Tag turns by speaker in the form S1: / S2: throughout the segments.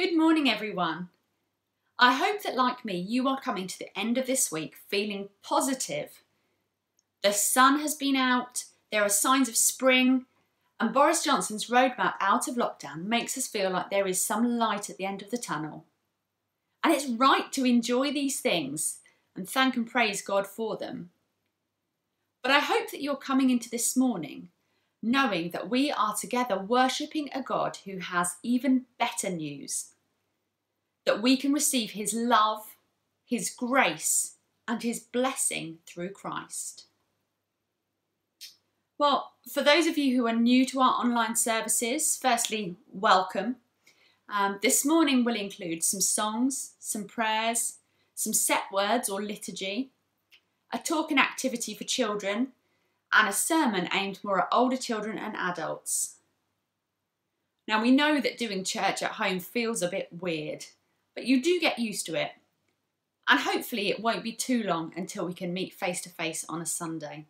S1: Good morning, everyone. I hope that, like me, you are coming to the end of this week feeling positive. The sun has been out, there are signs of spring, and Boris Johnson's roadmap out of lockdown makes us feel like there is some light at the end of the tunnel. And it's right to enjoy these things and thank and praise God for them. But I hope that you're coming into this morning knowing that we are together worshipping a God who has even better news. That we can receive his love, his grace, and his blessing through Christ. Well, for those of you who are new to our online services, firstly, welcome. Um, this morning will include some songs, some prayers, some set words or liturgy, a talk and activity for children, and a sermon aimed more at older children and adults. Now, we know that doing church at home feels a bit weird, but you do get used to it. And hopefully, it won't be too long until we can meet face to face on a Sunday.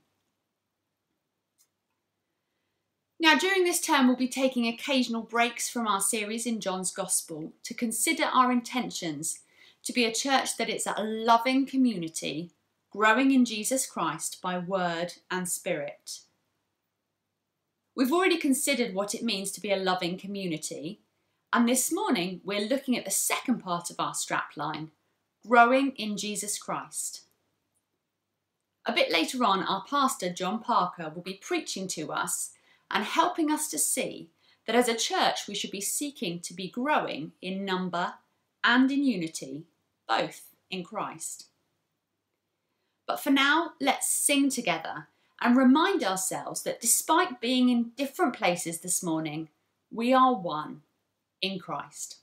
S1: Now, during this term, we'll be taking occasional breaks from our series in John's Gospel to consider our intentions to be a church that is a loving community growing in Jesus Christ by word and spirit. We've already considered what it means to be a loving community, and this morning we're looking at the second part of our strapline growing in Jesus Christ. A bit later on, our pastor, John Parker, will be preaching to us and helping us to see that as a church we should be seeking to be growing in number and in unity, both in Christ. But for now, let's sing together and remind ourselves that despite being in different places this morning, we are one in Christ.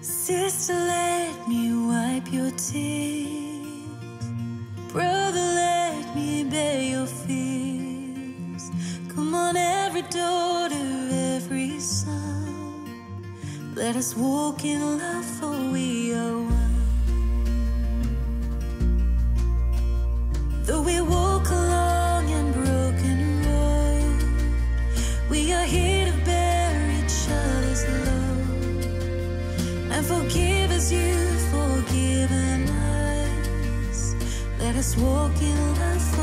S2: Sister, let me wipe your tears. Brother, let me bear your fears. Come on, every daughter, every son. Let us walk in love, for we are one. Though we walk along an broken road, we are here to bear each other's load and forgive as you've us walk in love,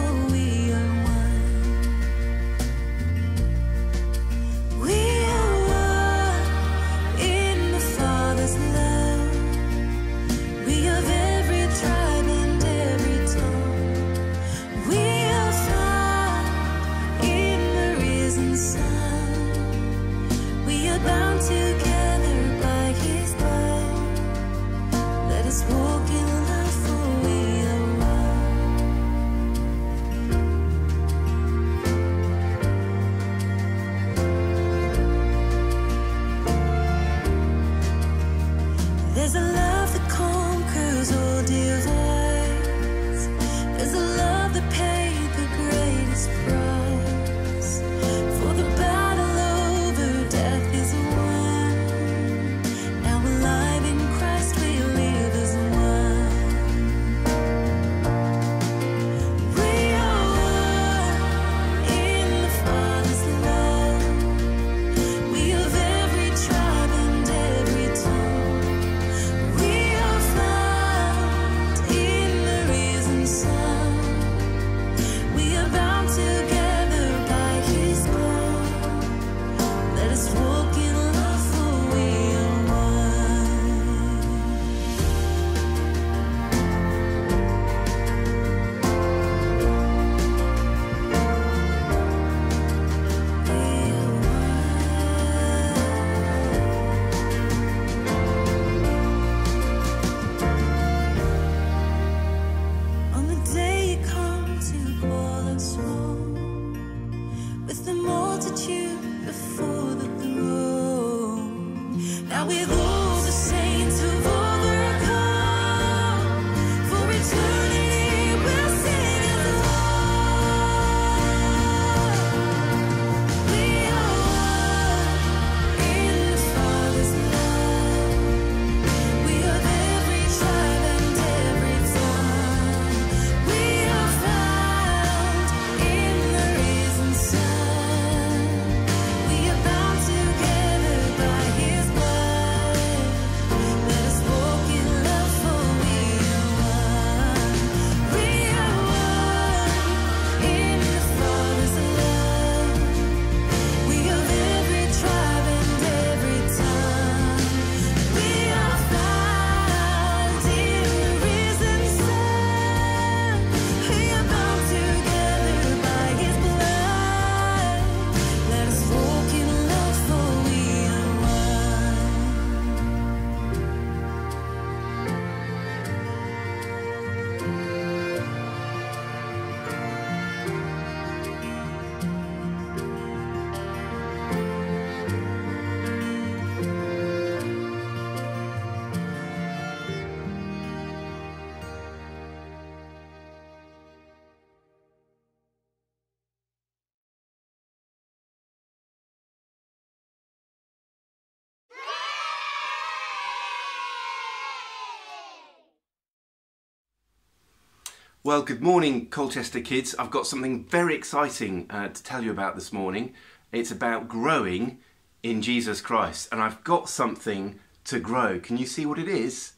S2: Well,
S3: good morning, Colchester kids. I've got something very exciting uh, to tell you about this morning. It's about growing in Jesus Christ, and I've got something to grow. Can you see what it is?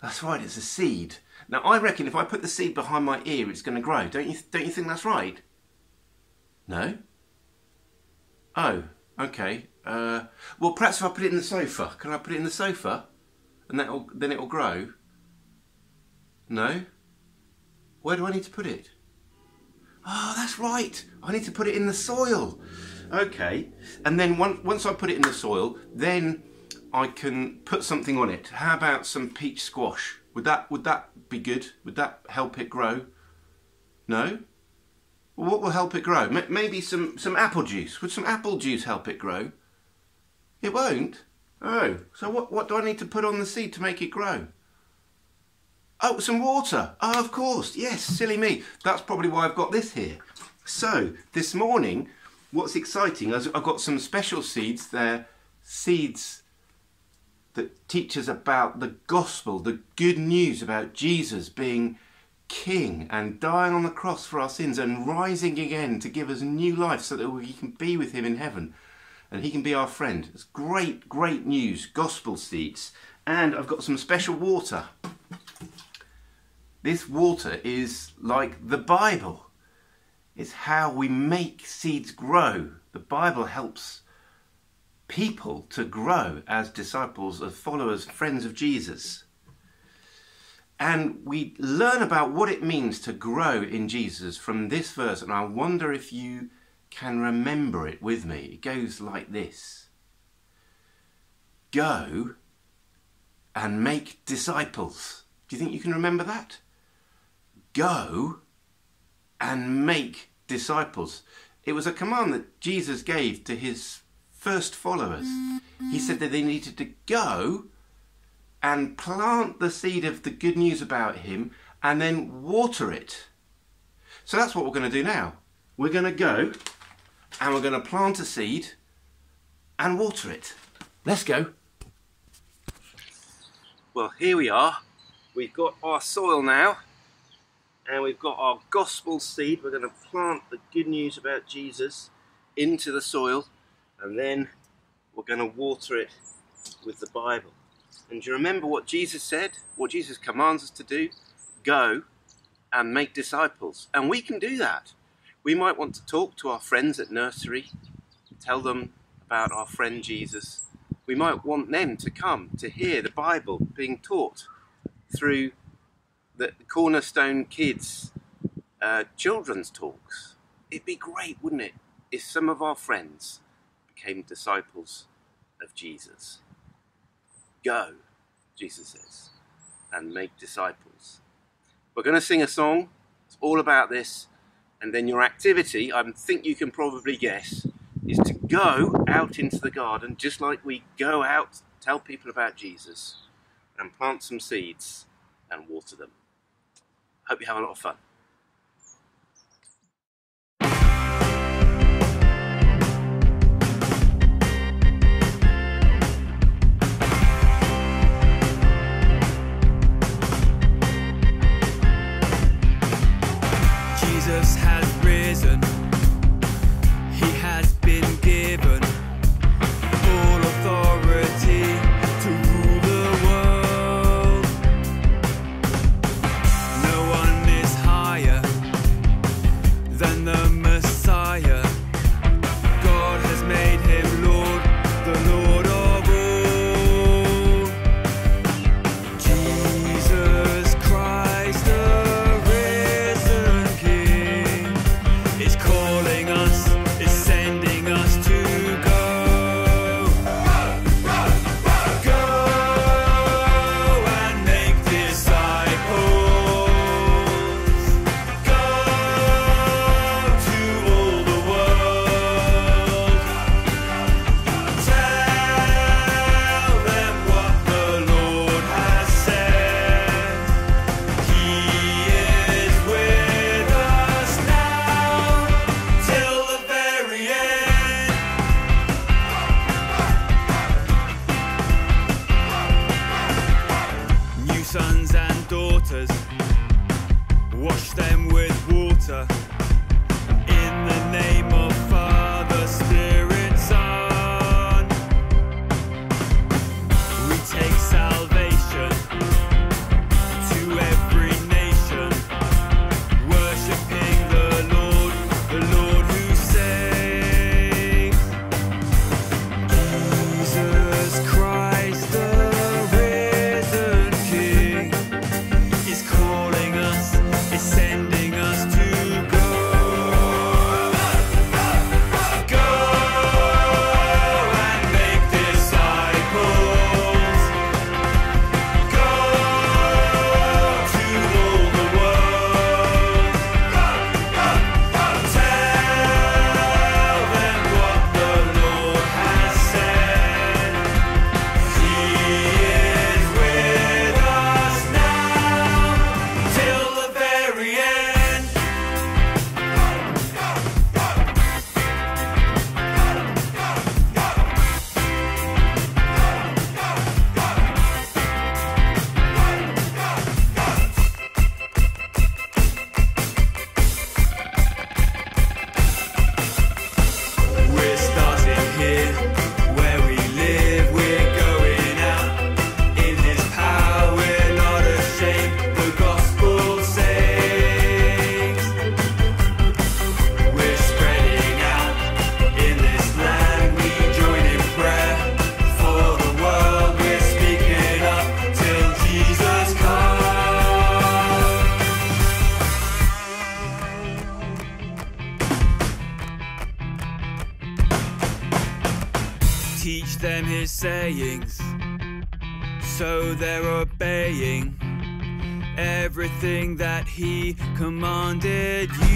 S3: That's right, it's a seed. Now, I reckon if I put the seed behind my ear, it's going to grow. Don't you? Don't you think that's right? No. Oh, okay. Uh, well, perhaps if I put it in the sofa, can I put it in the sofa, and that then it will grow? No. Where do I need to put it? Oh, that's right. I need to put it in the soil. Okay. And then once, once I put it in the soil, then I can put something on it. How about some peach squash? Would that would that be good? Would that help it grow? No? Well, what will help it grow? M maybe some, some apple juice. Would some apple juice help it grow? It won't? Oh, so what, what do I need to put on the seed to make it grow? Oh, some water. Oh, of course. Yes, silly me. That's probably why I've got this here. So, this morning, what's exciting is I've got some special seeds. They're seeds that teach us about the gospel, the good news about Jesus being king and dying on the cross for our sins and rising again to give us new life so that we can be with him in heaven and he can be our friend. It's great, great news, gospel seeds. And I've got some special water. This water is like the Bible. It's how we make seeds grow. The Bible helps people to grow as disciples, as followers, friends of Jesus. And we learn about what it means to grow in Jesus from this verse, and I wonder if you can remember it with me. It goes like this Go and make disciples. Do you think you can remember that? Go and make disciples. It was a command that Jesus gave to his first followers. He said that they needed to go and plant the seed of the good news about him and then water it. So that's what we're going to do now. We're going to go and we're going to plant a seed and water it. Let's go. Well, here we are. We've got our soil now and we've got our gospel seed. We're going to plant the good news about Jesus into the soil and then we're going to water it with the Bible. And do you remember what Jesus said? What Jesus commands us to do? Go and make disciples. And we can do that. We might want to talk to our friends at nursery, tell them about our friend Jesus. We might want them to come to hear the Bible being taught through the Cornerstone Kids uh, children's talks. It'd be great, wouldn't it, if some of our friends became disciples of Jesus. Go, Jesus says, and make disciples. We're going to sing a song. It's all about this. And then your activity, I think you can probably guess, is to go out into the garden, just like we go out, tell people about Jesus, and plant some seeds and water them. Hope you have a lot of fun.
S4: everything that he commanded you.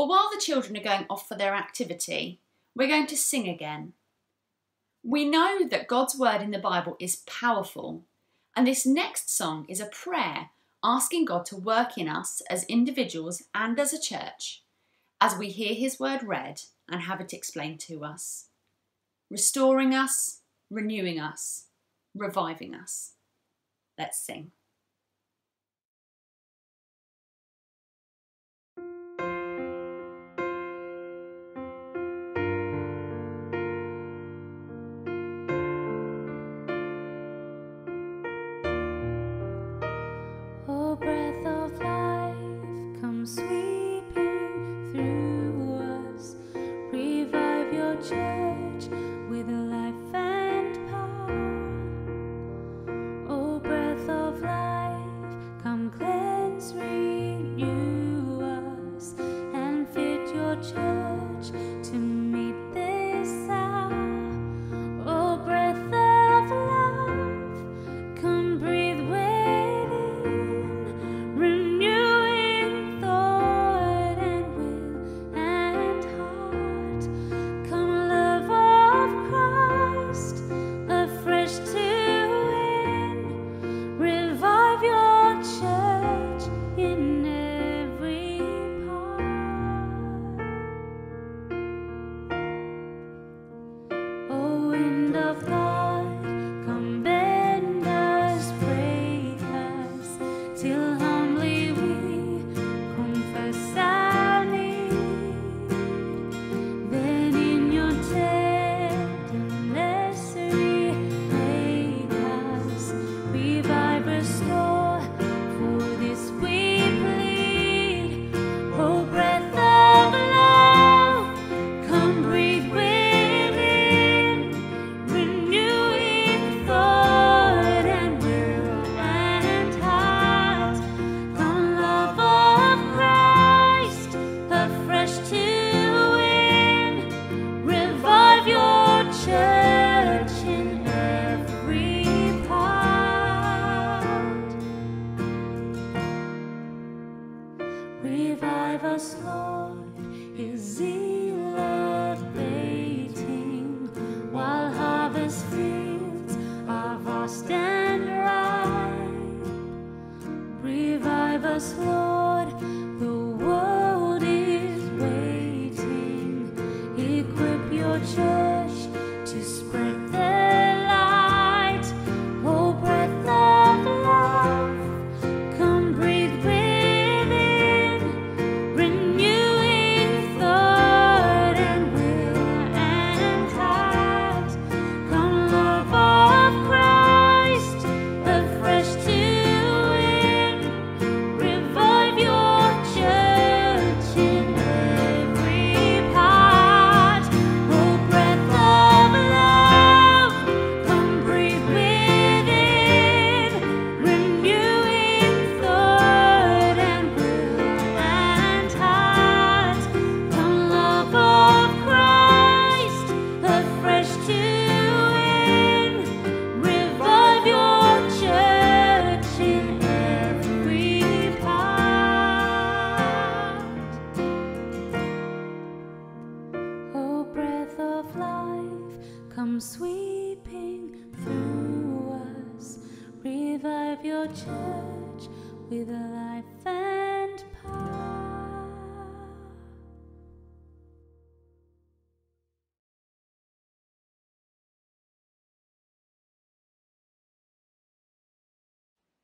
S5: Well, while the children are going off for their activity, we're going to sing again. We know that God's word in the Bible is powerful, and this next song is a prayer asking God to work in us as individuals and as a church as we hear His word read and have it explained to us, restoring us, renewing us, reviving us. Let's sing.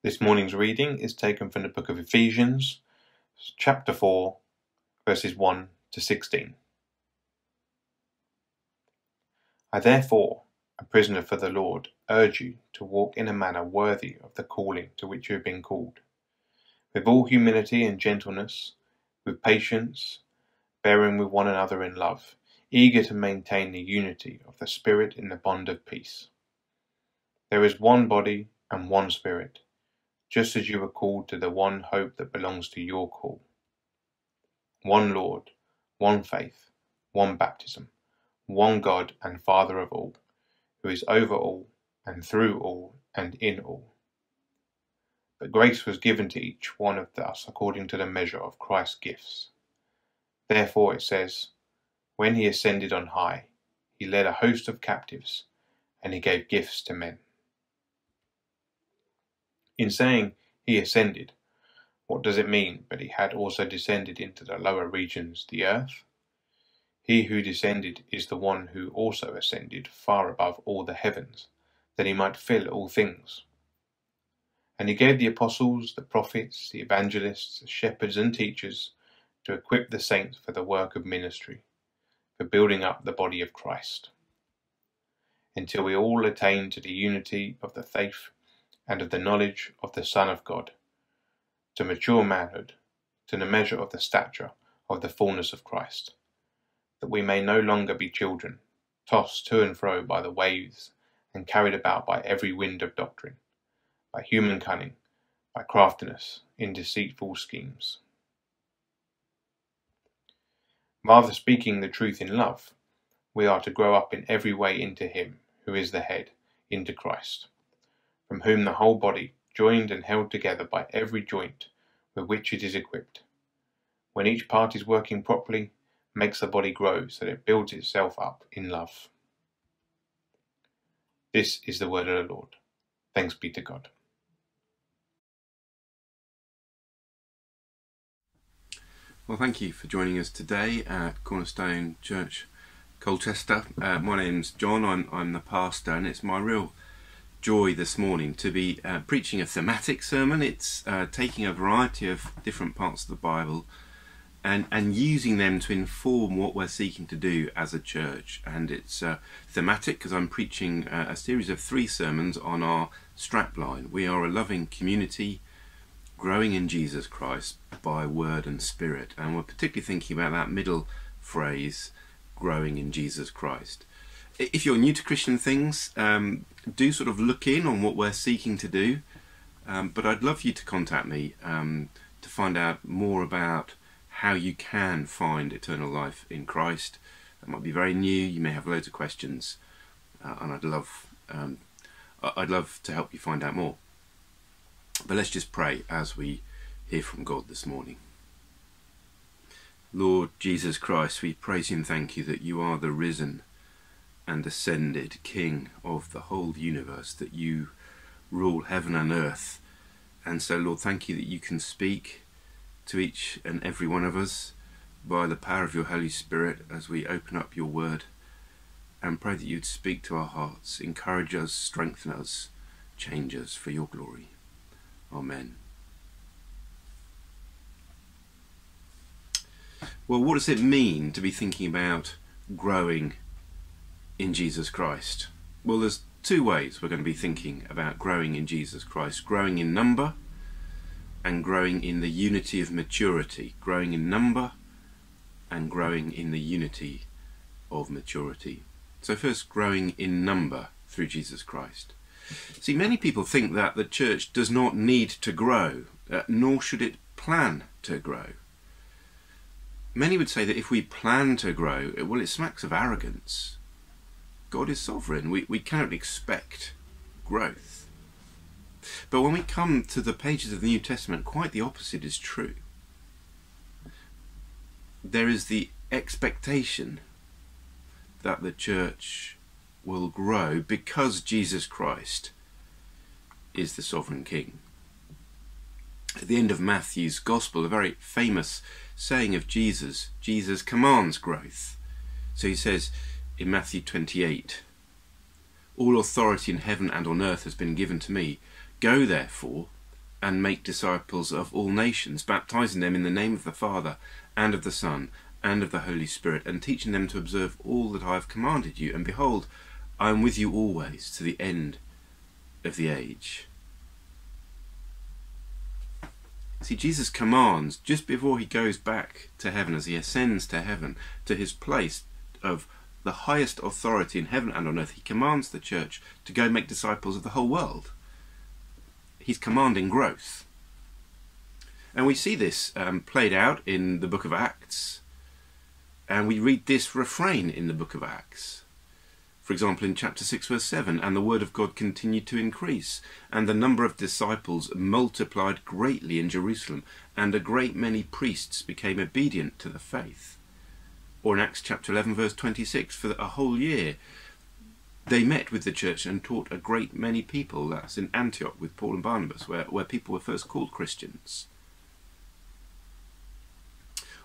S6: This
S7: morning's reading is taken from the book of Ephesians, chapter 4, verses 1 to 16. I therefore, a prisoner for the Lord, urge you to walk in a manner worthy of the calling to which you have been called, with all humility and gentleness, with patience, bearing with one another in love, eager to maintain the unity of the Spirit in the bond of peace. There is one body and one Spirit just as you were called to the one hope that belongs to your call. One Lord, one faith, one baptism, one God and Father of all, who is over all, and through all, and in all. But grace was given to each one of us according to the measure of Christ's gifts. Therefore it says, When he ascended on high, he led a host of captives, and he gave gifts to men. In saying he ascended, what does it mean but he had also descended into the lower regions, the earth? He who descended is the one who also ascended far above all the heavens, that he might fill all things. And he gave the apostles, the prophets, the evangelists, the shepherds, and teachers to equip the saints for the work of ministry, for building up the body of Christ, until we all attain to the unity of the faith and of the knowledge of the Son of God, to mature manhood, to the measure of the stature of the fullness of Christ, that we may no longer be children, tossed to and fro by the waves and carried about by every wind of doctrine, by human cunning, by craftiness in deceitful schemes. Rather speaking the truth in love, we are to grow up in every way into Him who is the head, into Christ from whom the whole body, joined and held together by every joint with which it is equipped, when each part is working properly, makes the body grow so that it builds itself up in love. This is the word of the Lord. Thanks be to God.
S3: Well, thank you for joining us today at Cornerstone Church, Colchester. Uh, my name's John. I'm I'm the pastor, and it's my real joy this morning to be uh, preaching a thematic sermon. It's uh, taking a variety of different parts of the Bible and, and using them to inform what we're seeking to do as a church. And it's uh, thematic because I'm preaching uh, a series of three sermons on our strapline. We are a loving community growing in Jesus Christ by word and spirit. And we're particularly thinking about that middle phrase, growing in Jesus Christ if you're new to Christian things, um, do sort of look in on what we're seeking to do. Um, but I'd love you to contact me um, to find out more about how you can find eternal life in Christ. That might be very new. You may have loads of questions, uh, and I'd love um, I'd love to help you find out more. But let's just pray as we hear from God this morning. Lord Jesus Christ, we praise you and thank you that you are the risen and ascended King of the whole universe, that you rule heaven and earth. And so, Lord, thank you that you can speak to each and every one of us by the power of your Holy Spirit as we open up your word and pray that you'd speak to our hearts, encourage us, strengthen us, change us for your glory. Amen. Well, what does it mean to be thinking about growing in Jesus Christ? Well, there's two ways we're going to be thinking about growing in Jesus Christ growing in number and growing in the unity of maturity. Growing in number and growing in the unity of maturity. So, first, growing in number through Jesus Christ. See, many people think that the church does not need to grow, uh, nor should it plan to grow. Many would say that if we plan to grow, well, it smacks of arrogance. God is sovereign. We, we cannot expect growth. But when we come to the pages of the New Testament, quite the opposite is true. There is the expectation that the church will grow because Jesus Christ is the sovereign king. at the end of Matthew's Gospel, a very famous saying of Jesus. Jesus commands growth. So he says in Matthew 28 All authority in heaven and on earth has been given to me. Go therefore and make disciples of all nations, baptizing them in the name of the Father and of the Son and of the Holy Spirit, and teaching them to observe all that I have commanded you. And behold, I am with you always to the end of the age. See, Jesus commands just before he goes back to heaven, as he ascends to heaven, to his place of the highest authority in heaven and on earth, he commands the church to go make disciples of the whole world. He's commanding growth. And we see this um, played out in the book of Acts, and we read this refrain in the book of Acts. For example, in chapter 6, verse 7, and the word of God continued to increase, and the number of disciples multiplied greatly in Jerusalem, and a great many priests became obedient to the faith. Or in Acts chapter 11, verse 26, for a whole year they met with the church and taught a great many people. That's in Antioch with Paul and Barnabas, where, where people were first called Christians.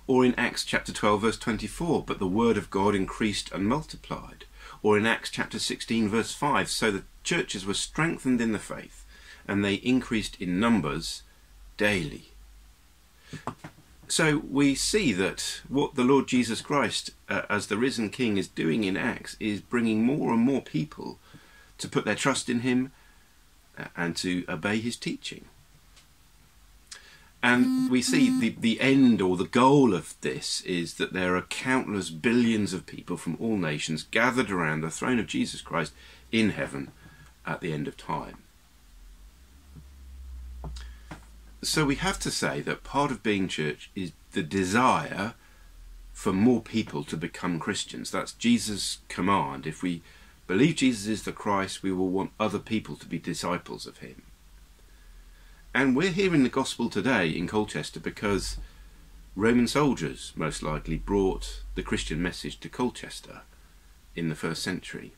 S3: Or in Acts chapter 12, verse 24, but the word of God increased and multiplied or in Acts chapter 16, verse 5. So the churches were strengthened in the faith and they increased in numbers daily. So we see that what the Lord Jesus Christ, uh, as the risen King, is doing in Acts is bringing more and more people to put their trust in Him uh, and to obey His teaching. And we see the, the end or the goal of this is that there are countless billions of people from all nations gathered around the throne of Jesus Christ in heaven at the end of time. So we have to say that part of being church is the desire for more people to become Christians. That's Jesus' command. If we believe Jesus is the Christ, we will want other people to be disciples of him. And we're hearing the gospel today in Colchester because Roman soldiers, most likely, brought the Christian message to Colchester in the first century.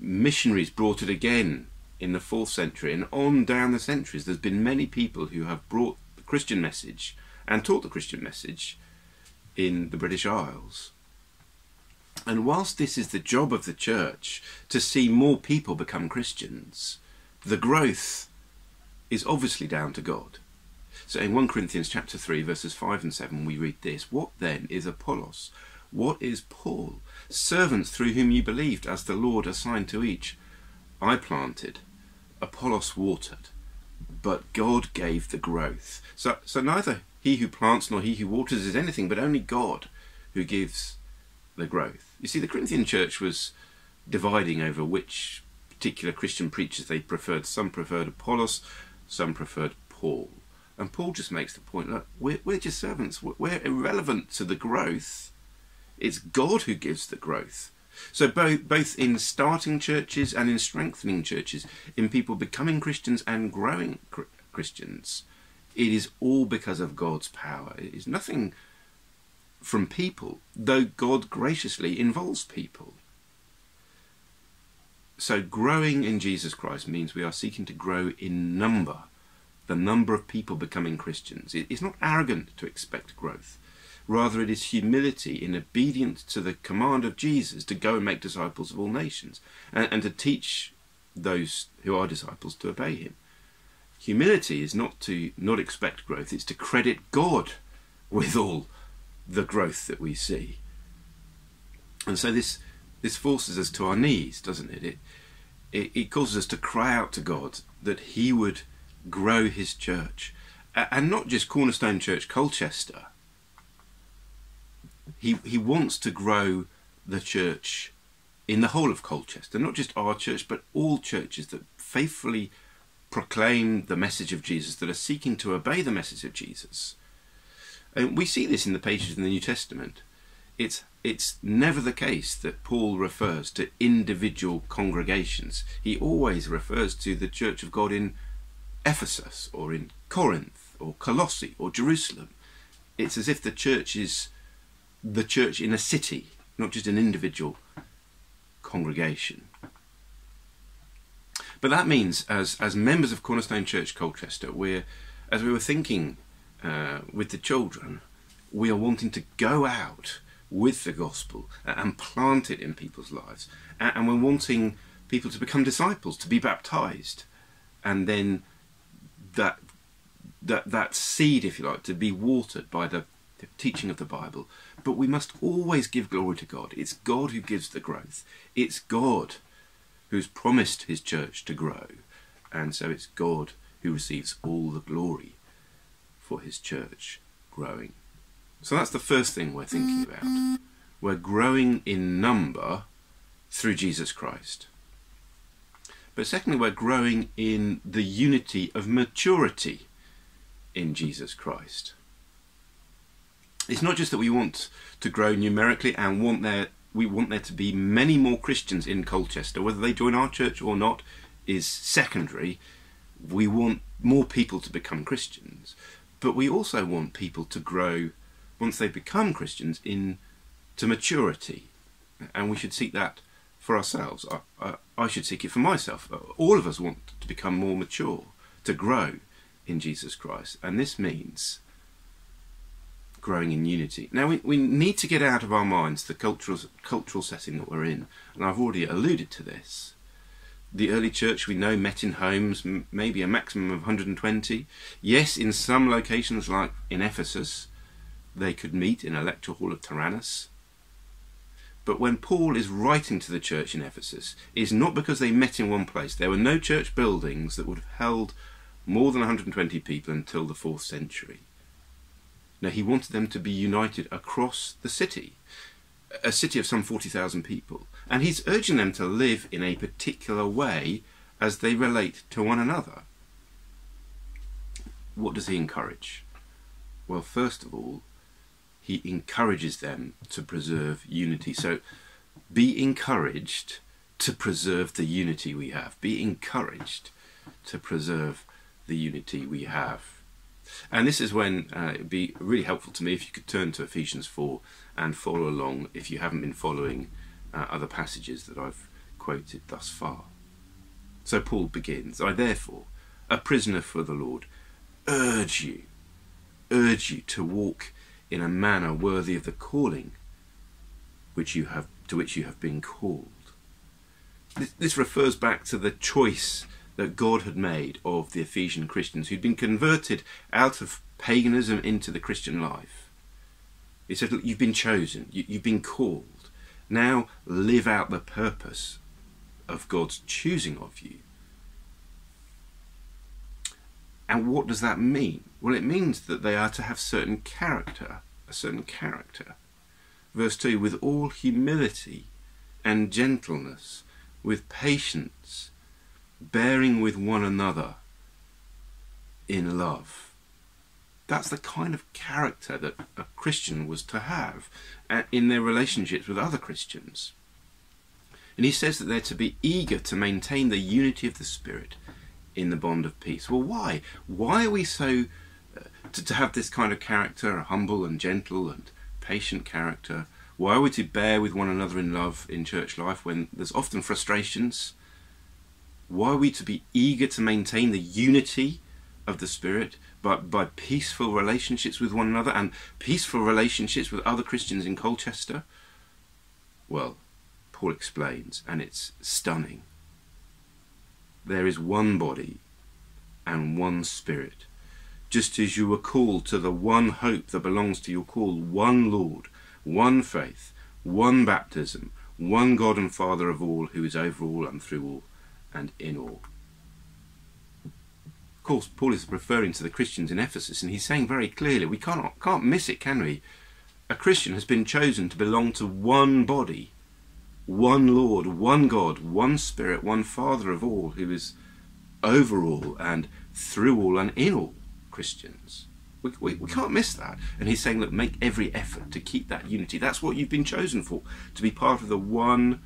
S3: Missionaries brought it again in the fourth century, and on down the centuries, there's been many people who have brought the Christian message and taught the Christian message in the British Isles. And whilst this is the job of the church to see more people become Christians, the growth is obviously down to God. So in 1 Corinthians chapter 3 verses 5 and 7 we read this, what then is Apollos? What is Paul? Servants through whom you believed as the Lord assigned to each. I planted, Apollos watered, but God gave the growth. So, so neither he who plants nor he who waters is anything, but only God who gives the growth. You see, the Corinthian church was dividing over which particular Christian preachers they preferred. Some preferred Apollos, some preferred Paul. And Paul just makes the point look, we're, we're just servants, we're, we're irrelevant to the growth. It's God who gives the growth. So both both in starting churches and in strengthening churches, in people becoming Christians and growing Christians, it is all because of God's power. It is nothing from people, though God graciously involves people. So growing in Jesus Christ means we are seeking to grow in number, the number of people becoming Christians. It's not arrogant to expect growth. Rather, it is humility in obedience to the command of Jesus to go and make disciples of all nations and, and to teach those who are disciples to obey him. Humility is not to not expect growth, it's to credit God with all the growth that we see. And so this this forces us to our knees, doesn't it? It, it? it causes us to cry out to God that He would grow His church. And not just Cornerstone Church Colchester. He, he wants to grow the church in the whole of Colchester, not just our church, but all churches that faithfully proclaim the message of Jesus, that are seeking to obey the message of Jesus. And we see this in the pages in the New Testament. It's it's never the case that Paul refers to individual congregations. He always refers to the Church of God in Ephesus or in Corinth or Colossae or Jerusalem. It's as if the church is the church in a city, not just an individual congregation. But that means, as as members of Cornerstone Church Colchester, we're as we were thinking uh, with the children, we are wanting to go out with the gospel and plant it in people's lives, and, and we're wanting people to become disciples, to be baptized, and then that that that seed, if you like, to be watered by the, the teaching of the Bible. But we must always give glory to God. It's God who gives the growth. It's God who's promised his church to grow. And so it's God who receives all the glory for his church growing. So that's the first thing we're thinking about. We're growing in number through Jesus Christ. But secondly, we're growing in the unity of maturity in Jesus Christ. It's not just that we want to grow numerically and want there we want there to be many more Christians in Colchester. Whether they join our church or not is secondary. We want more people to become Christians, but we also want people to grow once they become Christians in to maturity, and we should seek that for ourselves. I, I, I should seek it for myself. All of us want to become more mature, to grow in Jesus Christ, and this means growing in unity. Now, we, we need to get out of our minds the cultural, cultural setting that we're in, and I've already alluded to this. The early church we know met in homes, maybe a maximum of 120. Yes, in some locations, like in Ephesus, they could meet in a lecture hall of Tyrannus. But when Paul is writing to the church in Ephesus, it's not because they met in one place. There were no church buildings that would have held more than 120 people until the fourth century. Now, he wanted them to be united across the city, a city of some 40,000 people. And he's urging them to live in a particular way as they relate to one another. What does he encourage? Well, first of all, he encourages them to preserve unity. So be encouraged to preserve the unity we have. Be encouraged to preserve the unity we have. And this is when uh, it'd be really helpful to me if you could turn to Ephesians 4 and follow along if you haven't been following uh, other passages that I've quoted thus far. So Paul begins I, therefore, a prisoner for the Lord, urge you, urge you to walk in a manner worthy of the calling which you have, to which you have been called. This, this refers back to the choice that God had made of the Ephesian Christians who'd been converted out of paganism into the Christian life. He said, Look, you've been chosen, you, you've been called. Now live out the purpose of God's choosing of you. And what does that mean? Well, it means that they are to have certain character, a certain character. Verse 2 with all humility and gentleness, with patience, bearing with one another in love. That's the kind of character that a Christian was to have uh, in their relationships with other Christians. And he says that they're to be eager to maintain the unity of the Spirit in the bond of peace. Well, why? Why are we so uh, to, to have this kind of character, a humble and gentle and patient character? Why are we to bear with one another in love in church life when there's often frustrations? Why are we to be eager to maintain the unity of the Spirit by, by peaceful relationships with one another and peaceful relationships with other Christians in Colchester? Well, Paul explains, and it's stunning. There is one body and one Spirit, just as you were called to the one hope that belongs to your call, one Lord, one faith, one baptism, one God and Father of all, who is over all and through all and in all. Of course, Paul is referring to the Christians in Ephesus, and he's saying very clearly, we can't, can't miss it, can we? A Christian has been chosen to belong to one body, one Lord, one God, one Spirit, one Father of all, who is over all and through all and in all Christians. We, we, we can't miss that. And he's saying, look, make every effort to keep that unity. That's what you've been chosen for, to be part of the one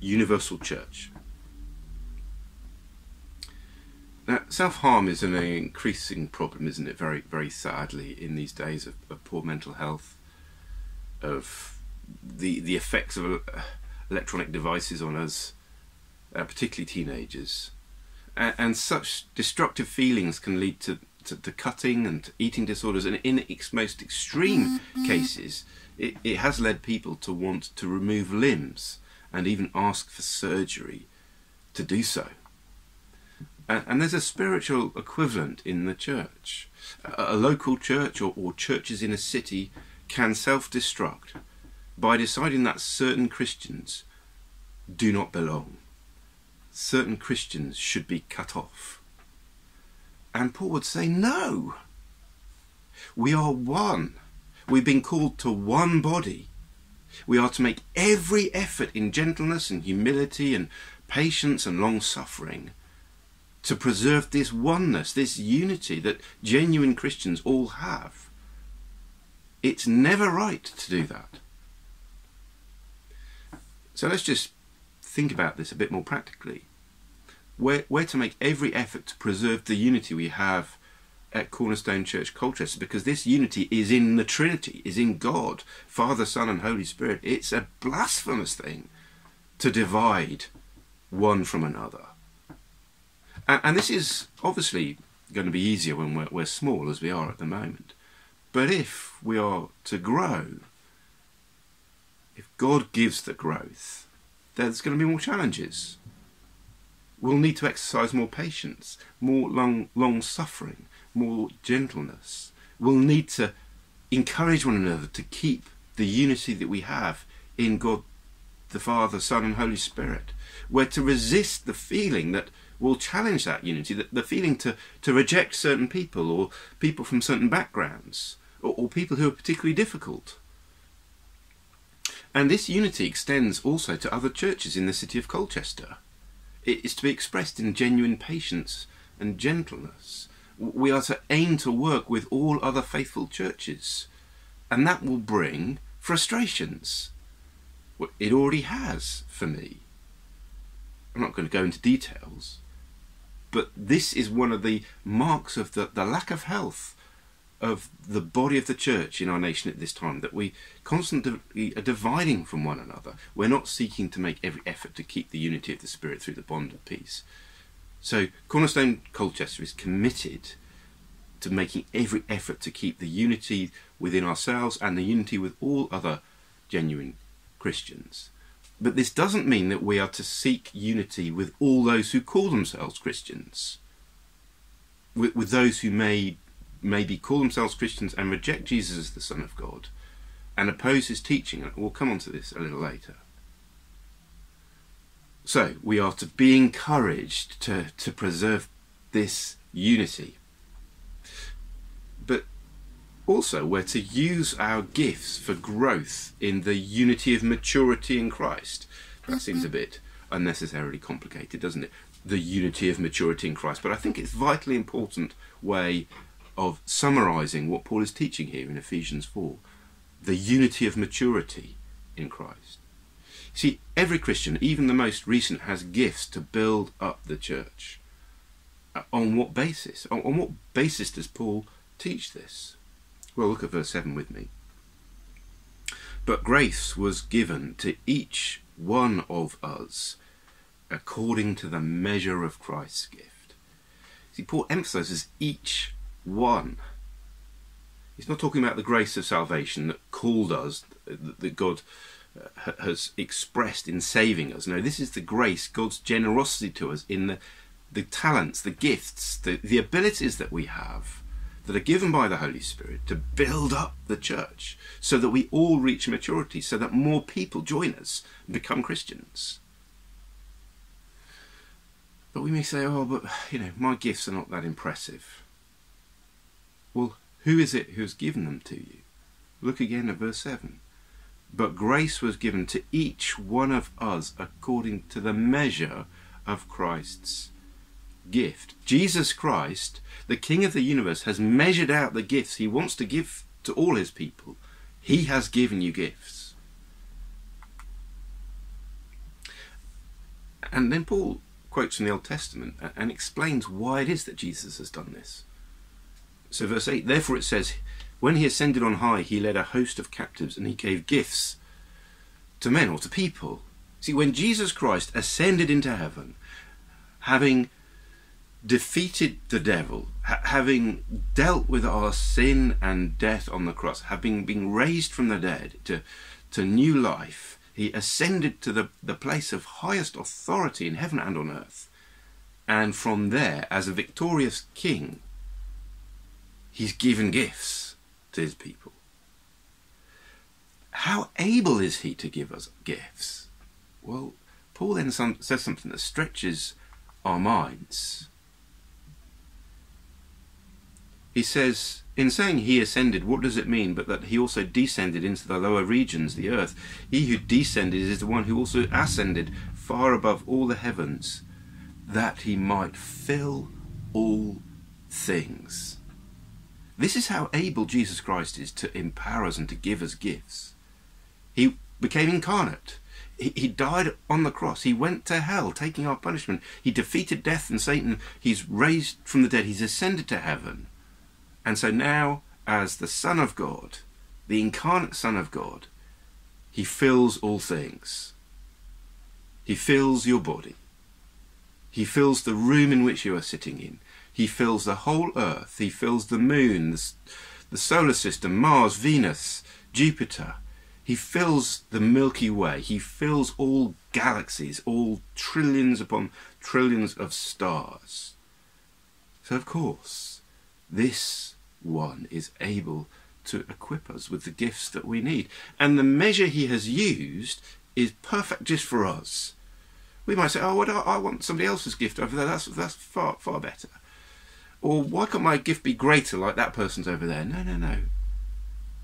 S3: universal church. Now, self harm is an increasing problem, isn't it? Very, very sadly, in these days of, of poor mental health, of the the effects of uh, electronic devices on us, uh, particularly teenagers. and, and such destructive feelings can lead to, to, to cutting and to eating disorders, and in its most extreme cases, it, it has led people to want to remove limbs and even ask for surgery to do so. And, there's a spiritual equivalent in the church. A, a local church or, or churches in a city can self destruct by deciding that certain Christians do not belong. Certain Christians should be cut off. And Paul would say, no. We are one. We've been called to one body. We are to make every effort in gentleness and humility and patience and long suffering to preserve this oneness, this unity that genuine Christians all have. It's never right to do that. So let's just think about this a bit more practically. We're, we're to make every effort to preserve the unity we have at Cornerstone Church Colchester because this unity is in the Trinity, is in God, Father, Son, and Holy Spirit. It's a blasphemous thing to divide one from another. And, this is obviously going to be easier when we're, we're small as we are at the moment. But if we are to grow, if God gives the growth, there's going to be more challenges. We'll need to exercise more patience, more long, long suffering, more gentleness. We'll need to encourage one another to keep the unity that we have in God the Father, Son, and Holy Spirit. We're to resist the feeling that will challenge that unity, the, the feeling to, to reject certain people or people from certain backgrounds or, or people who are particularly difficult. And this unity extends also to other churches in the city of Colchester. It is to be expressed in genuine patience and gentleness. We are to aim to work with all other faithful churches, and that will bring frustrations. It already has for me. I'm not going to go into details, but this is one of the marks of the, the lack of health of the body of the church in our nation at this time that we constantly are dividing from one another. We're not seeking to make every effort to keep the unity of the Spirit through the bond of peace. So, Cornerstone Colchester is committed to making every effort to keep the unity within ourselves and the unity with all other genuine Christians. But this doesn't mean that we are to seek unity with all those who call themselves Christians, with, with those who may maybe call themselves Christians and reject Jesus as the Son of God and oppose his teaching. We'll come on to this a little later. So, we are to be encouraged to, to preserve this unity. Also, we're to use our gifts for growth in the unity of maturity in Christ. That seems a bit unnecessarily complicated, doesn't it? The unity of maturity in Christ. But I think it's vitally important way of summarizing what Paul is teaching here in Ephesians 4 the unity of maturity in Christ. See, every Christian, even the most recent, has gifts to build up the church. Uh, On what basis? On what basis does Paul teach this? Well, look at verse 7 with me. But grace was given to each one of us according to the measure of Christ's gift. See, Paul emphasizes each one. He's not talking about the grace of salvation that called us, that God uh, has expressed in saving us. No, this is the grace, God's generosity to us in the, the talents, the gifts, the, the abilities that we have that are given by the Holy Spirit to build up the church so that we all reach maturity, so that more people join us and become Christians. But we may say, oh, but you know, my gifts are not that impressive. Well, who is it who has given them to you? Look again at verse 7. But grace was given to each one of us according to the measure of Christ's gift. Jesus Christ, the King of the universe, has measured out the gifts he wants to give to all his people. He has given you gifts. And then Paul quotes from the Old Testament and explains why it is that Jesus has done this. So, verse 8 Therefore it says, When he ascended on high, he led a host of captives and he gave gifts to men or to people. See, when Jesus Christ ascended into heaven, having defeated the devil, ha- having dealt with our sin and death on the cross, having been raised from the dead to, to new life, he ascended to the, the place of highest authority in heaven and on earth. And from there, as a victorious king, he's given gifts to his people. How able is he to give us gifts? Well, Paul then some, says something that stretches our minds. He says, in saying he ascended, what does it mean but that he also descended into the lower regions, the earth? He who descended is the one who also ascended far above all the heavens, that he might fill all things. This is how able Jesus Christ is to empower us and to give us gifts. He became incarnate. He, died on the cross. He went to hell, taking our punishment. He defeated death and Satan. He's raised from the dead. He's ascended to heaven. And so now, as the Son of God, the incarnate Son of God, he fills all things. He fills your body. He fills the room in which you are sitting in. He fills the whole earth. He fills the moon, the, the solar system, Mars, Venus, Jupiter. He fills the Milky Way. He fills all galaxies, all trillions upon trillions of stars. So, of course, this one is able to equip us with the gifts that we need. And the measure he has used is perfect just for us. We might say, oh, what, I want somebody else's gift over there. That's, that's far, far better. Or why can't my gift be greater like that person's over there? No, no, no.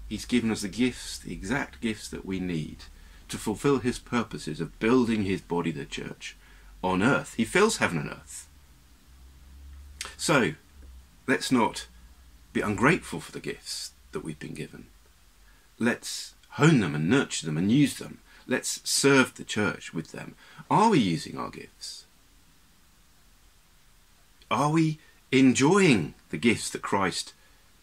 S3: He's given us the gifts, the exact gifts that we need to fulfill his purposes of building his body, the church, on earth. He fills heaven and earth. So, let's not be ungrateful for the gifts that we've been given. Let's hone them and nurture them and use them. Let's serve the church with them. Are we using our gifts? Are we enjoying the gifts that Christ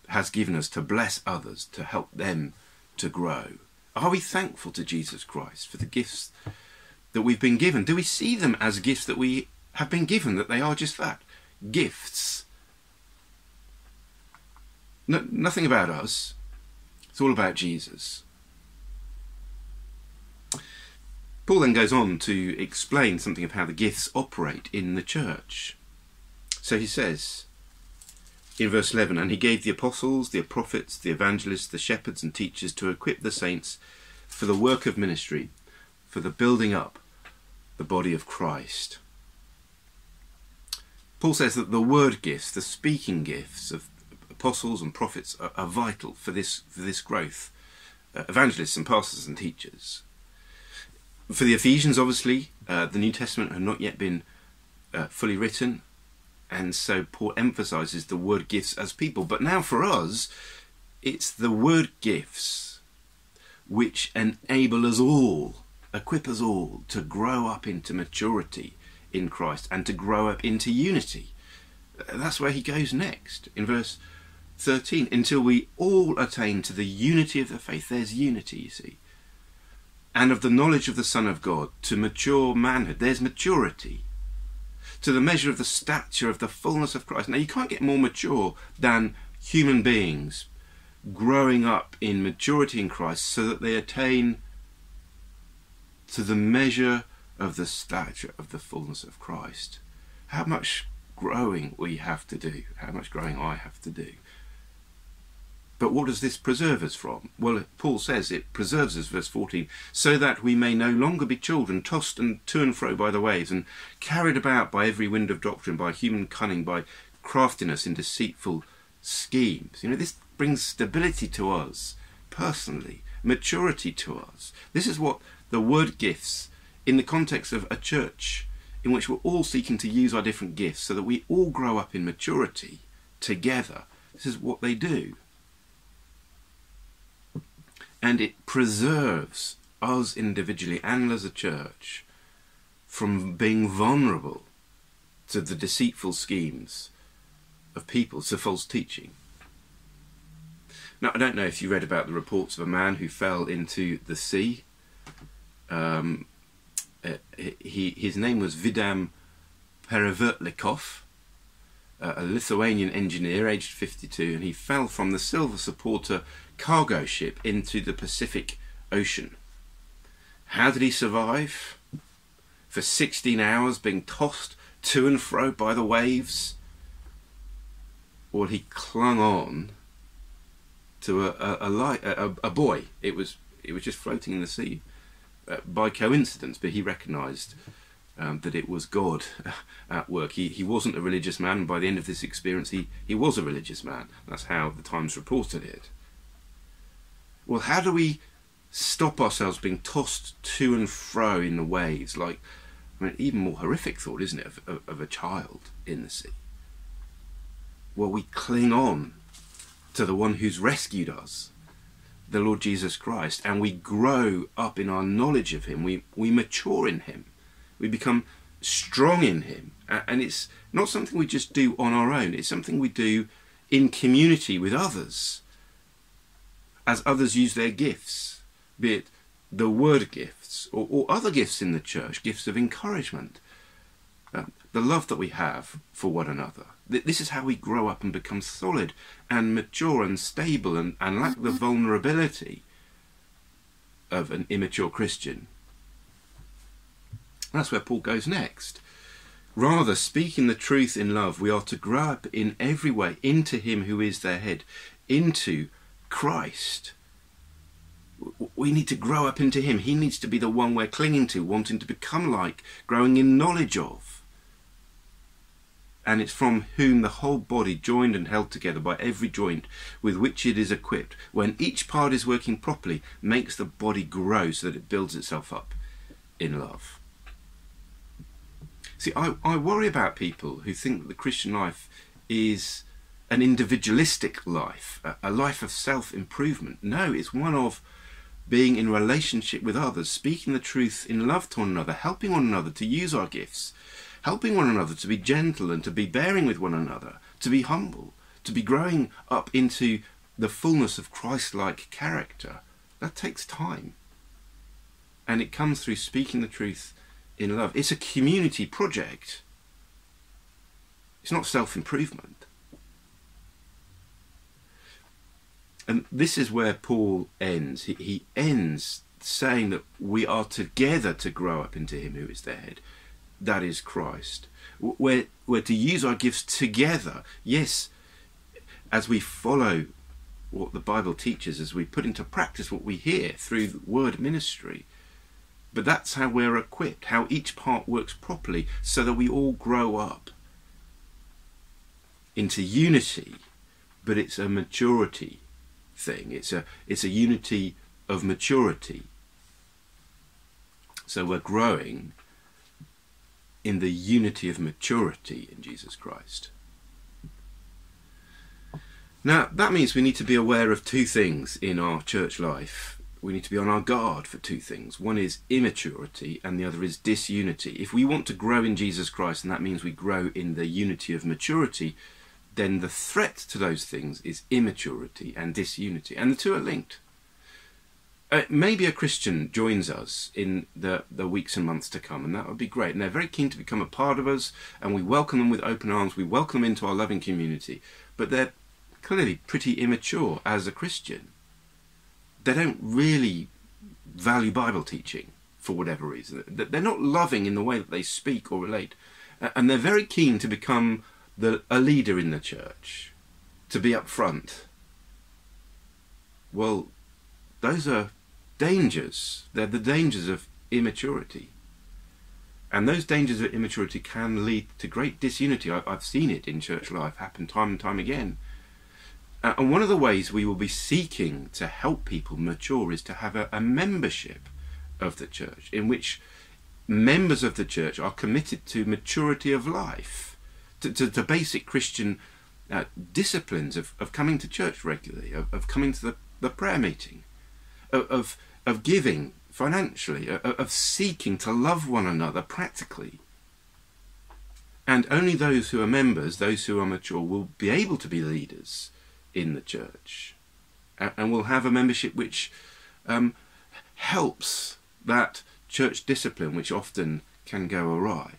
S3: has given us to bless others, to help them to grow? Are we thankful to Jesus Christ for the gifts that we've been given? Do we see them as gifts that we have been given, that they are just that gifts? No, nothing about us. It's all about Jesus. Paul then goes on to explain something of how the gifts operate in the church. So he says in verse 11, And he gave the apostles, the prophets, the evangelists, the shepherds, and teachers to equip the saints for the work of ministry, for the building up the body of Christ. Paul says that the word gifts, the speaking gifts of apostles and prophets, are, are vital for this for this growth. Uh, evangelists and pastors and teachers. For the Ephesians, obviously, uh, the New Testament had not yet been uh, fully written, and so Paul emphasizes the word gifts as people. But now for us, it's the word gifts which enable us all, equip us all to grow up into maturity in Christ and to grow up into unity. That's where he goes next in verse 13 until we all attain to the unity of the faith. There's unity, you see. And of the knowledge of the Son of God to mature manhood. There's maturity. To the measure of the stature of the fullness of Christ. Now, you can't get more mature than human beings growing up in maturity in Christ so that they attain to the measure of the stature of the fullness of Christ. How much growing we have to do, how much growing I have to do. But what does this preserve us from? Well, Paul says it preserves us, verse 14, so that we may no longer be children, tossed and to and fro by the waves, and carried about by every wind of doctrine, by human cunning, by craftiness in deceitful schemes. You know, this brings stability to us personally, maturity to us. This is what the word gifts in the context of a church in which we're all seeking to use our different gifts so that we all grow up in maturity together. This is what they do. And it preserves us individually and as a church from being vulnerable to the deceitful schemes of people, to false teaching. Now, I don't know if you read about the reports of a man who fell into the sea. Um, uh, he his name was Vidam Perevertlikov, a a Lithuanian engineer aged 52, and he fell from the Silver Supporter cargo ship into the Pacific Ocean. How did he survive? For 16 hours being tossed to and fro by the waves? Well, he clung on to a, a, a, li- a, a- buoy. It was, it was just floating in the sea uh, by coincidence, but he recognised um, that it was God at work. He, he wasn't a religious man, and by the end of this experience, he, he was a religious man. That's how the Times reported it. Well, how do we stop ourselves being tossed to and fro in the waves? Like, I mean, even more horrific thought, isn't it, of, of, of a child in the sea? Well, we cling on to the one who's rescued us, the Lord Jesus Christ, and we grow up in our knowledge of Him. We, we mature in Him. We become strong in Him. And it's not something we just do on our own, it's something we do in community with others as others use their gifts, be it the word gifts or, or other gifts in the church, gifts of encouragement, um, the love that we have for one another. This is how we grow up and become solid and mature and stable and, and lack the vulnerability of an immature Christian. That's where Paul goes next. Rather, speaking the truth in love, we are to grow up in every way into Him who is their head, into Christ. We need to grow up into Him. He needs to be the one we're clinging to, wanting to become like, growing in knowledge of. And it's from whom the whole body, joined and held together by every joint with which it is equipped, when each part is working properly, makes the body grow so that it builds itself up in love. See, I, I worry about people who think that the Christian life is an individualistic life, a, life of self improvement. No, it's one of being in relationship with others, speaking the truth in love to one another, helping one another to use our gifts, helping one another to be gentle and to be bearing with one another, to be humble, to be growing up into the fullness of Christ like character. That takes time. And it comes through speaking the truth in love. It's a community project. It's not self improvement. And this is where Paul ends. He, he ends saying that we are together to grow up into Him who is the head. That is Christ. We're, we're to use our gifts together. Yes, as we follow what the Bible teaches, as we put into practice what we hear through word ministry. But that's how we're equipped, how each part works properly, so that we all grow up into unity. But it's a maturity thing. It's a it's a unity of maturity. So we're growing in the unity of maturity in Jesus Christ. Now, that means we need to be aware of two things in our church life. We need to be on our guard for two things. One is immaturity, and the other is disunity. If we want to grow in Jesus Christ, and that means we grow in the unity of maturity, then the threat to those things is immaturity and disunity, and the two are linked. Uh, maybe a Christian joins us in the, the weeks and months to come, and that would be great. And they're very keen to become a part of us, and we welcome them with open arms. We welcome them into our loving community. But they're clearly pretty immature as a Christian. They don't really value Bible teaching for whatever reason. They're not loving in the way that they speak or relate. Uh, And they're very keen to become the, a leader in the church, to be up front. Well, those are dangers. They're the dangers of immaturity. And those dangers of immaturity can lead to great disunity. I, I've seen it in church life happen time and time again. Uh, and one of the ways we will be seeking to help people mature is to have a, a membership of the church in which members of the church are committed to maturity of life, to, to, to basic Christian uh, disciplines of, of coming to church regularly, of, of coming to the, the prayer meeting, of, of, of giving financially, of, of seeking to love one another practically. And only those who are members, those who are mature, will be able to be leaders in the church. A- And will have a membership which um, helps that church discipline, which often can go awry.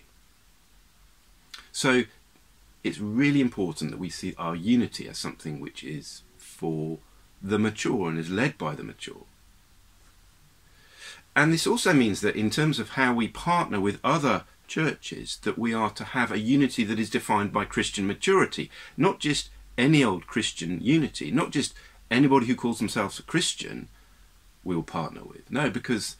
S3: So, it's really important that we see our unity as something which is for the mature and is led by the mature. And this also means that in terms of how we partner with other churches, that we are to have a unity that is defined by Christian maturity, not just any old Christian unity, not just anybody who calls themselves a Christian we'll partner with. No, because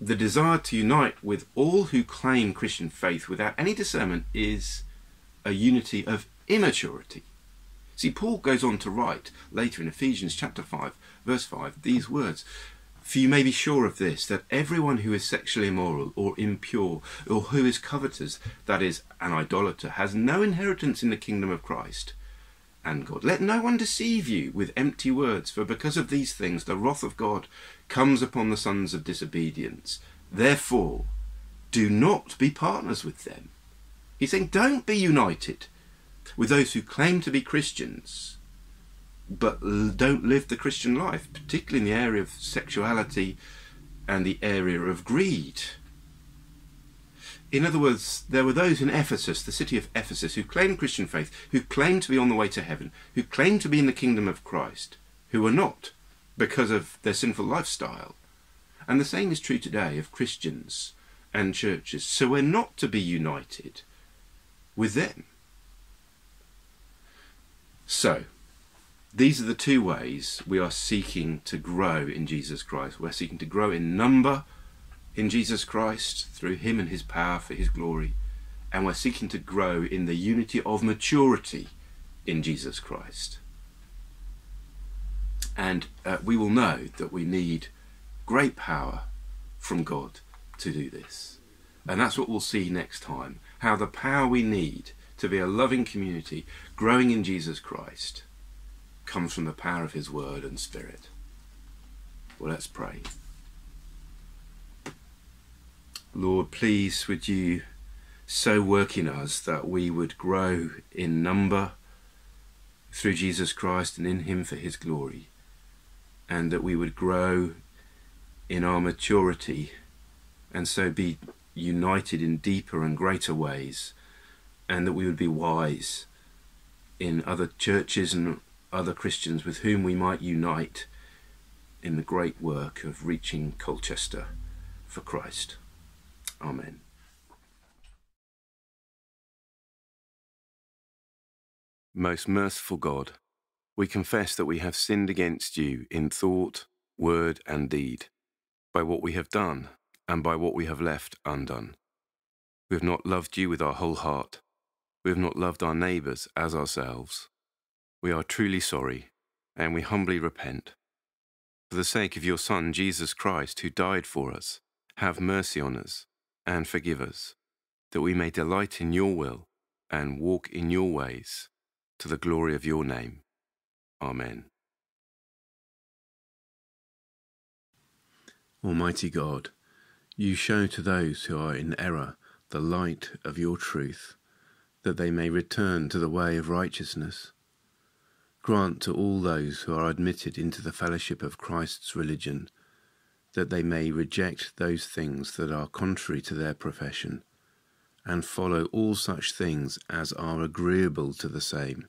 S3: the desire to unite with all who claim Christian faith without any discernment is a unity of immaturity. See, Paul goes on to write later in Ephesians chapter 5, verse 5, these words For you may be sure of this, that everyone who is sexually immoral or impure or who is covetous, that is, an idolater, has no inheritance in the kingdom of Christ and God. Let no one deceive you with empty words, for because of these things the wrath of God comes upon the sons of disobedience. Therefore, do not be partners with them. He's saying, don't be united with those who claim to be Christians, but don't live the Christian life, particularly in the area of sexuality and the area of greed. In other words, there were those in Ephesus, the city of Ephesus, who claimed Christian faith, who claimed to be on the way to heaven, who claimed to be in the kingdom of Christ, who were not because of their sinful lifestyle. And the same is true today of Christians and churches. So we're not to be united with them. So, these are the two ways we are seeking to grow in Jesus Christ. We're seeking to grow in number in Jesus Christ through Him and His power for His glory. And we're seeking to grow in the unity of maturity in Jesus Christ. And uh, we will know that we need great power from God to do this. And that's what we'll see next time how the power we need to be a loving community growing in Jesus Christ comes from the power of His Word and Spirit. Well, let's pray. Lord, please would you so work in us that we would grow in number through Jesus Christ and in Him for His glory, and that we would grow in our maturity and so be united in deeper and greater ways, and that we would be wise in other churches and other Christians with whom we might unite in the great work of reaching Colchester for Christ. Amen. Most merciful God, we confess that we have sinned against you in thought, word, and deed, by what we have done and by what we have left undone. We have not loved you with our whole heart. We have not loved our neighbours as ourselves. We are truly sorry, and we humbly repent. For the sake of your Son, Jesus Christ, who died for us, have mercy on us and forgive us, that we may delight in your will and walk in your ways, to the glory of your name. Amen. Almighty God, you show to those who are in error the light of your truth, that they may return to the way of righteousness. Grant to all those who are admitted into the fellowship of Christ's religion that they may reject those things that are contrary to their profession, and follow all such things as are agreeable to the same,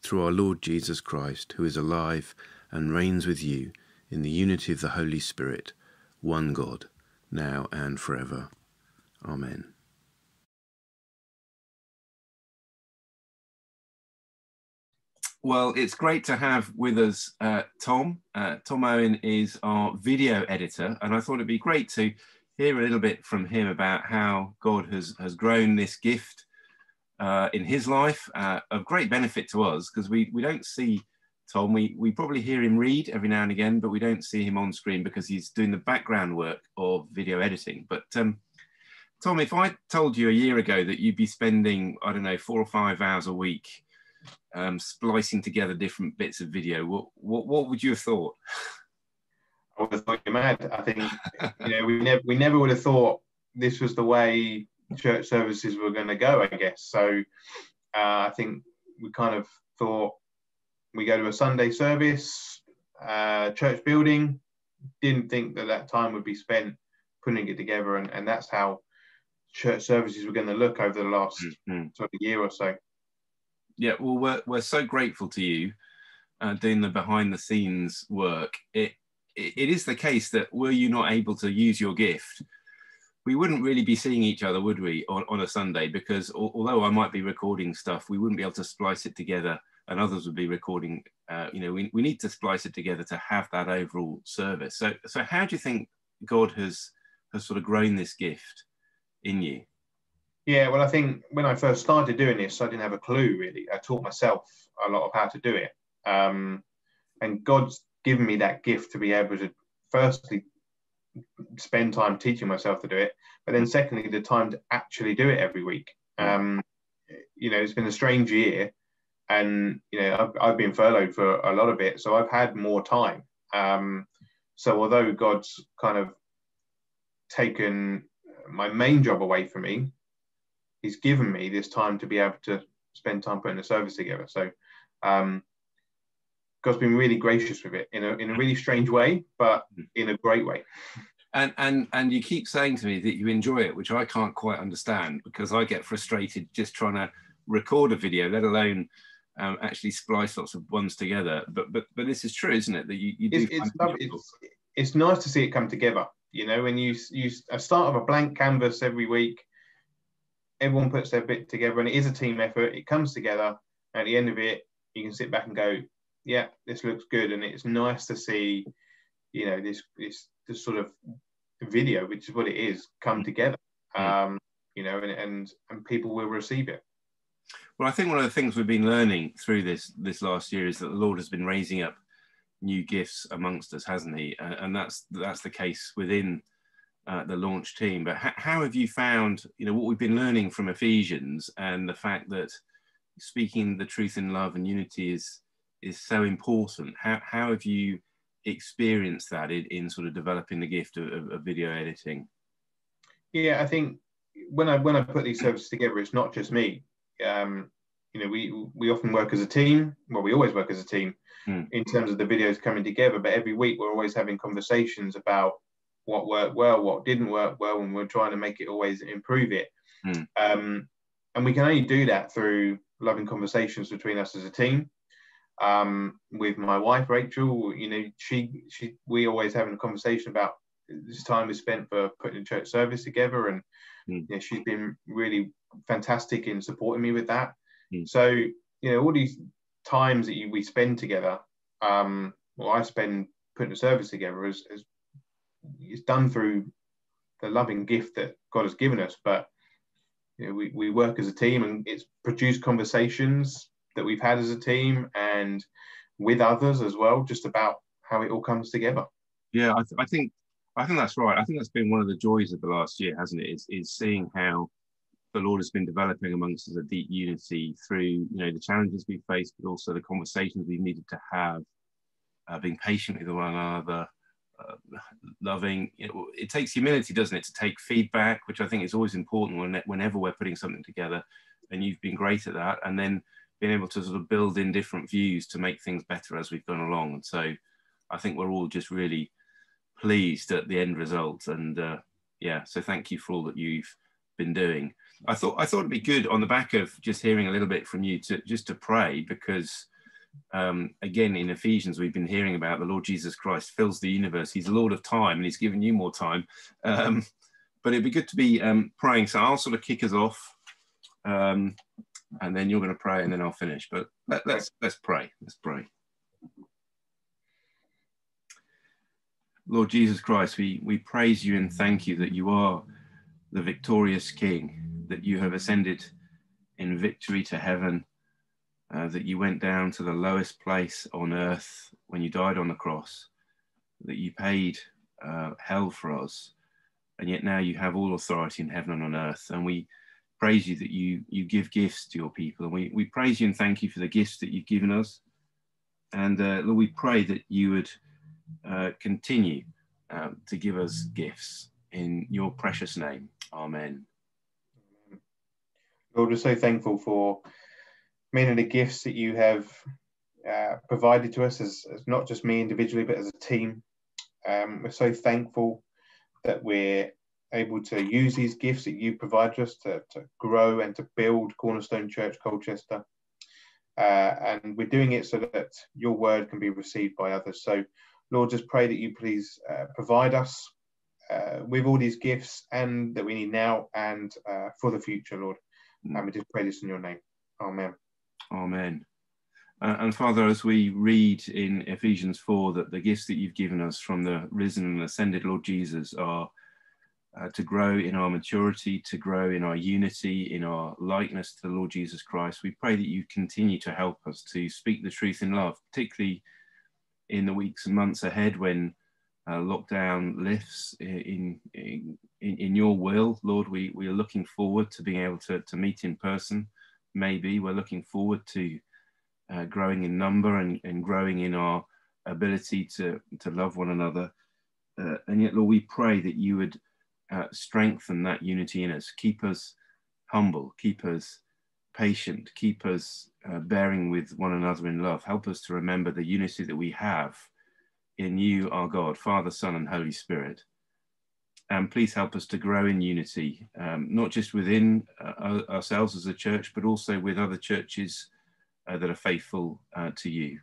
S3: through our Lord Jesus Christ, who is alive and reigns with you in the unity of the Holy Spirit, one God, now and forever. Amen. Well, it's great to have with us uh, Tom. Uh, Tom Owen is our video editor, and I thought it'd be great to hear a little bit from him about how God has, has grown this gift uh, in his life uh, of great benefit to us because we, we don't see Tom. We, we probably hear him read every now and again, but we don't see him on screen because he's doing the background work of video editing. But um, Tom, if I told you a year ago that you'd be spending, I don't know, four or five hours a week um, splicing together different bits of video, what, what, what would you have thought?
S7: I would have thought you're mad. I think you know we never we never would have thought this was the way church services were going to go. I guess so. Uh, I think we kind of thought we go to a Sunday service, uh, church building. Didn't think that that time would be spent putting it together, and, and that's how church services were going to look over the last
S3: Mhm.
S7: sort of year or so.
S3: Yeah, well, we're, we're so grateful to you uh, doing the behind the scenes work. It, it it is the case that were you not able to use your gift, we wouldn't really be seeing each other, would we, on, on a Sunday? Because al- although I might be recording stuff, we wouldn't be able to splice it together, and others would be recording. Uh, you know, we, we need to splice it together to have that overall service. So, so how do you think God has has sort of grown this gift in you?
S7: Yeah, well, I think when I first started doing this, I didn't have a clue really. I taught myself a lot of how to do it. Um, and God's given me that gift to be able to, firstly, spend time teaching myself to do it, but then secondly, the time to actually do it every week. Um, you know, it's been a strange year, and you know, I've, I've been furloughed for a lot of it, so I've had more time. Um, so although God's kind of taken my main job away from me, He's given me this time to be able to spend time putting the service together. So um, God's been really gracious with it in a in a really strange way, but in a great way.
S3: And and and you keep saying to me that you enjoy it, which I can't quite understand because I get frustrated just trying to record a video, let alone um, actually splice lots of ones together. But but but this is true, isn't it? That you, you do.
S7: It's it's,
S3: find
S7: lov-
S3: difficult.
S7: it's nice to see it come together. You know, when you you start of a blank canvas every week, everyone puts their bit together, and it is a team effort. It comes together. At the end of it, you can sit back and go, "Yeah, this looks good," and it's nice to see, you know, this this this sort of video, which is what it is, come together. Um, you know, and, and and people will receive it.
S3: Well, I think one of the things we've been learning through this this last year is that the Lord has been raising up new gifts amongst us, hasn't He? And, that's that's the case within uh, the launch team. But h- how have you found, you know, what we've been learning from Ephesians and the fact that speaking the truth in love and unity is is so important? How how have you experienced that in, in sort of developing the gift of, of, of video editing?
S7: Yeah, I think when I when I put these services together, it's not just me. Um, you know, we we often work as a team. Well, we always work as a team
S3: Hmm.
S7: in terms of the videos coming together. But every week, we're always having conversations about what worked well, what didn't work well, and we're trying to make it always improve it.
S3: Hmm.
S7: Um, and we can only do that through loving conversations between us as a team. Um, with my wife Rachel, you know, she she we always having a conversation about this time is spent for putting a church service together, and You know, she's been really fantastic in supporting me with that.
S3: Hmm.
S7: So you know, all these times that you, we spend together, um, well, I spend putting a service together is, is is done through the loving gift that God has given us. But you know, we, we work as a team, and it's produced conversations that we've had as a team and with others as well, just about how it all comes together.
S3: Yeah, I, th- I think I think that's right. I think that's been one of the joys of the last year, hasn't it? Is, is seeing how the Lord has been developing amongst us a deep unity through you know the challenges we've faced, but also the conversations we've needed to have, uh, being patient with one another, uh, loving. You know, it takes humility, doesn't it, to take feedback, which I think is always important when, whenever we're putting something together. And you've been great at that, and then being able to sort of build in different views to make things better as we've gone along. And so, I think we're all just really pleased at the end result. And uh, yeah, so thank you for all that you've been doing. I thought I thought it'd be good on the back of just hearing a little bit from you to just to pray because um, again in Ephesians we've been hearing about the Lord Jesus Christ fills the universe. He's Lord of time and He's given you more time. Um, but it'd be good to be um, praying. So I'll sort of kick us off, um, and then you're going to pray, and then I'll finish. But let, let's let's pray. Let's pray. Lord Jesus Christ, we, we praise you and thank you that you are the victorious King, that you have ascended in victory to heaven, uh, that you went down to the lowest place on earth when you died on the cross, that you paid uh, hell for us, and yet now you have all authority in heaven and on earth. And we praise you that you, you give gifts to your people. And we, we praise you and thank you for the gifts that you've given us. And uh, Lord, we pray that you would uh, continue um, to give us gifts in your precious name. Amen.
S7: Lord, we're so thankful for many of the gifts that you have uh, provided to us as, as not just me individually, but as a team. Um, we're so thankful that we're able to use these gifts that you provide us to, to grow and to build Cornerstone Church Colchester. uh, and we're doing it so that your word can be received by others. So, Lord, just pray that you please uh, provide us uh, with all these gifts and that we need now and uh, for the future, Lord.
S2: Mm.
S7: And we just pray this in your name. Amen.
S2: Amen. And Father, as we read in Ephesians 4 that the gifts that you've given us from the risen and ascended Lord Jesus are uh, to grow in our maturity, to grow in our unity, in our likeness to the Lord Jesus Christ, we pray that you continue to help us to speak the truth in love, particularly in the weeks and months ahead when uh, lockdown lifts in, in, in your will. Lord, we, we are looking forward to being able to, to meet in person. Maybe we're looking forward to uh, growing in number and, and growing in our ability to, to love one another. Uh, and yet, Lord, we pray that you would uh, strengthen that unity in us, keep us humble, keep us patient, keep us uh, bearing with one another in love. Help us to remember the unity that we have in you, our God, Father, Son, and Holy Spirit. And please help us to grow in unity, um, not just within uh, ourselves as a church, but also with other churches uh, that are faithful uh, to you.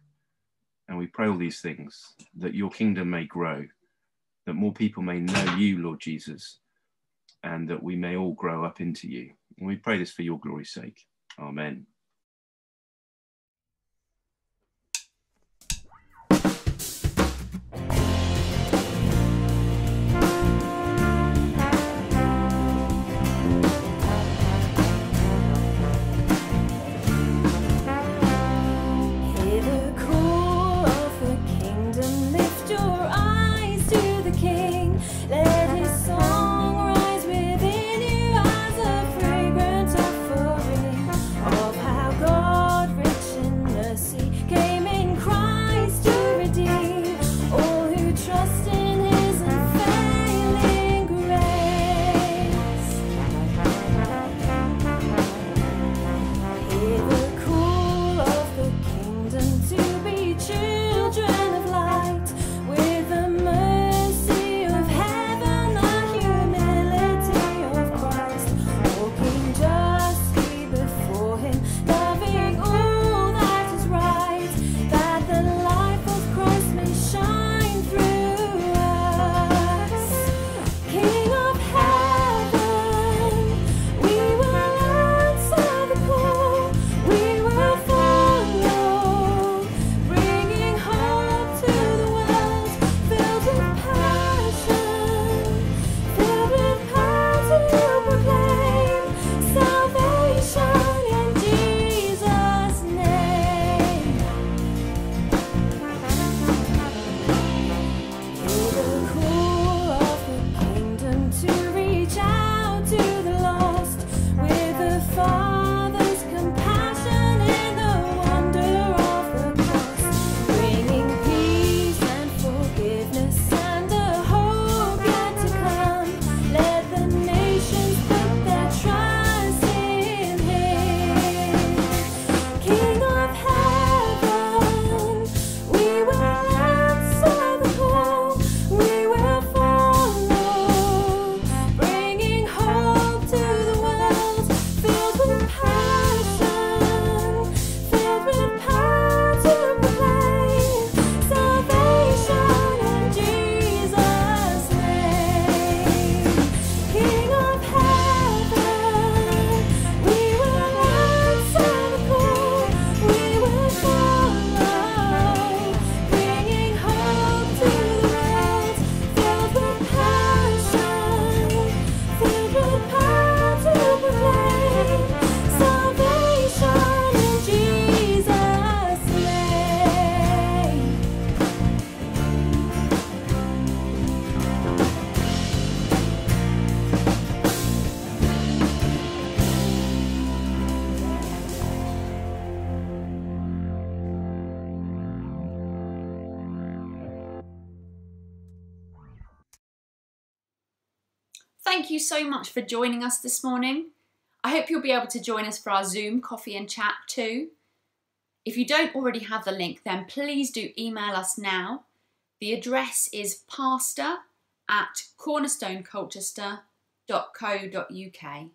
S2: And we pray all these things that your kingdom may grow, that more people may know you, Lord Jesus, and that we may all grow up into you. And we pray this for your glory's sake. Amen.
S1: For joining us this morning. I hope you'll be able to join us for our Zoom coffee and chat too. If you don't already have the link, then please do email us now. The address is pastor at cornerstonecolchester.co.uk.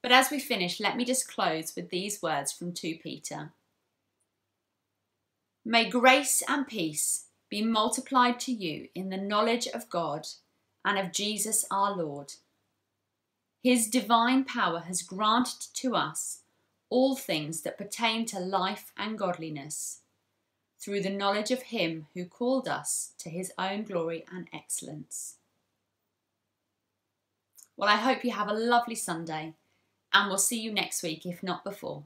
S1: But as we finish, let me just close with these words from 2 Peter. May grace and peace be multiplied to you in the knowledge of God and of Jesus our Lord. His divine power has granted to us all things that pertain to life and godliness through the knowledge of Him who called us to His own glory and excellence. Well, I hope you have a lovely Sunday, and we'll see you next week, if not before.